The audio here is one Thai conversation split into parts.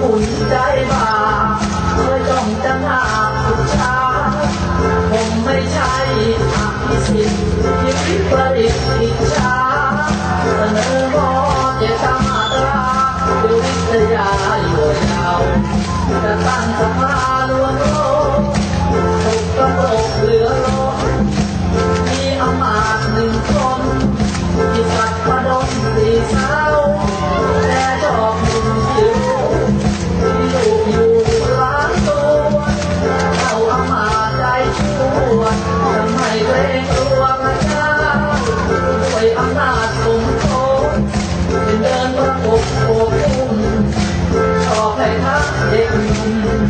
不应该吧。 อำนาจคงโคตเดินประกบโอบอุ้มชอบให้พักเด็กหนุ่ม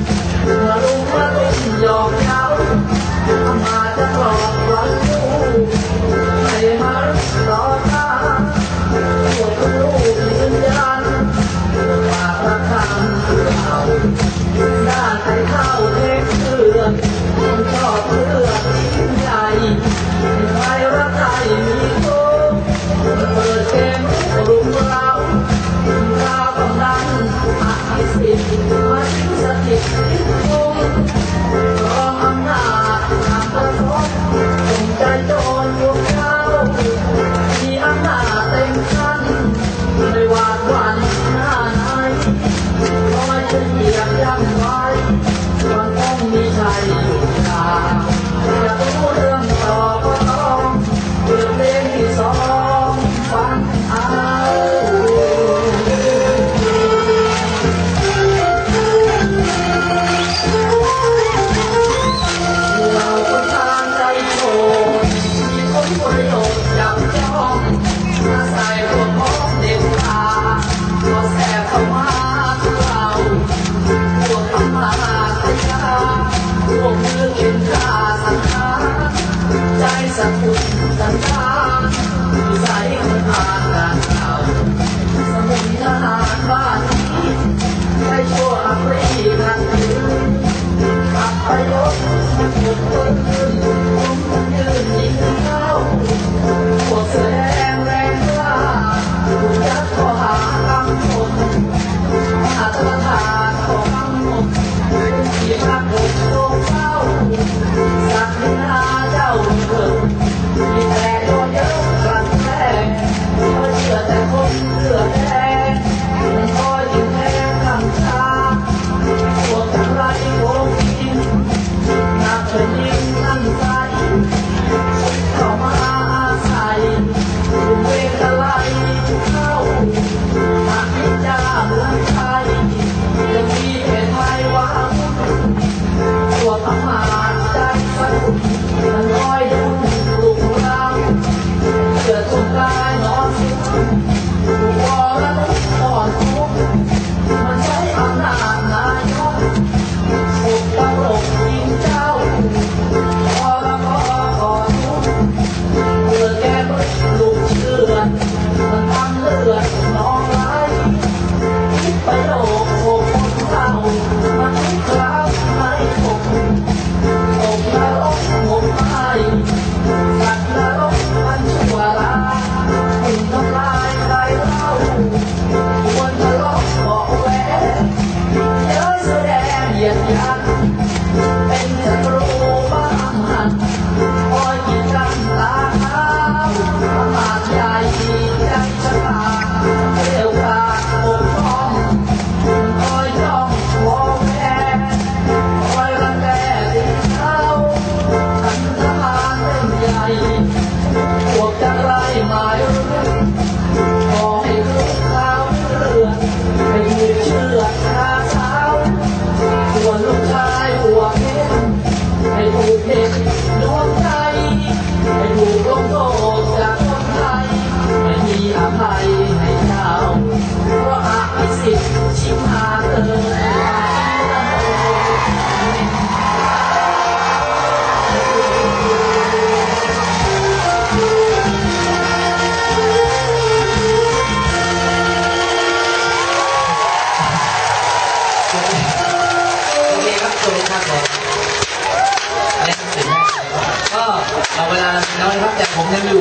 เอาเวลาเราน้อยครับแต่ผมยังอยู่